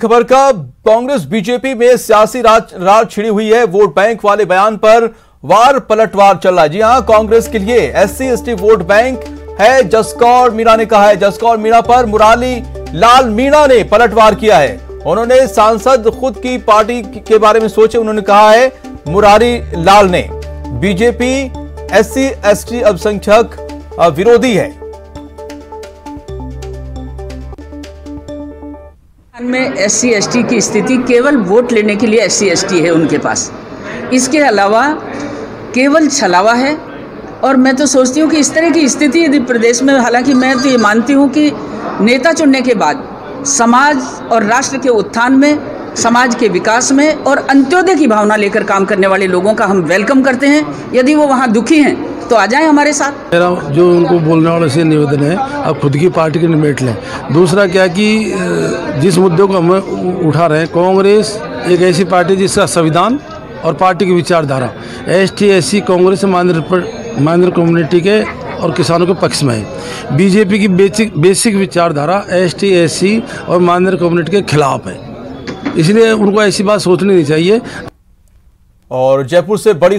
खबर का, कांग्रेस, बीजेपी में सियासी राज छिड़ी हुई है वोट बैंक वाले बयान पर वार पलटवार चल रहा है। जी हाँ, कांग्रेस के लिए एससी, एसटी वोट बैंक है जसकौर मीणा ने कहा है। जसकौर मीणा पर मुराली लाल मीणा ने पलटवार किया है। उन्होंने सांसद खुद की पार्टी के बारे में सोचे, उन्होंने कहा है मुरारी लाल ने। बीजेपी, एससी, एसटी अल्पसंख्यक विरोधी है। में एस सी की स्थिति केवल वोट लेने के लिए एस सी है उनके पास। इसके अलावा केवल छलावा है। और मैं तो सोचती हूँ कि इस तरह की स्थिति यदि प्रदेश में, हालाँकि मैं तो ये मानती हूँ कि नेता चुनने के बाद समाज और राष्ट्र के उत्थान में, समाज के विकास में और अंत्योदय की भावना लेकर काम करने वाले लोगों का हम वेलकम करते हैं। यदि वो वहाँ दुखी हैं तो आ जाएँ हमारे साथ। मेरा जो उनको बोलने वाले से निवेदन है, आप खुद की पार्टी के निमेट लें। दूसरा क्या कि जिस मुद्दे को हम उठा रहे हैं, कांग्रेस एक ऐसी पार्टी जिसका संविधान और पार्टी की विचारधारा S T S C Congress minor community के और किसानों के पक्ष में है। बीजेपी की बेसिक बेसिक विचारधारा एस टी एस सी और माइनर कम्युनिटी के खिलाफ है। इसलिए उनको ऐसी बात सोचनी नहीं चाहिए। और जयपुर से बड़ी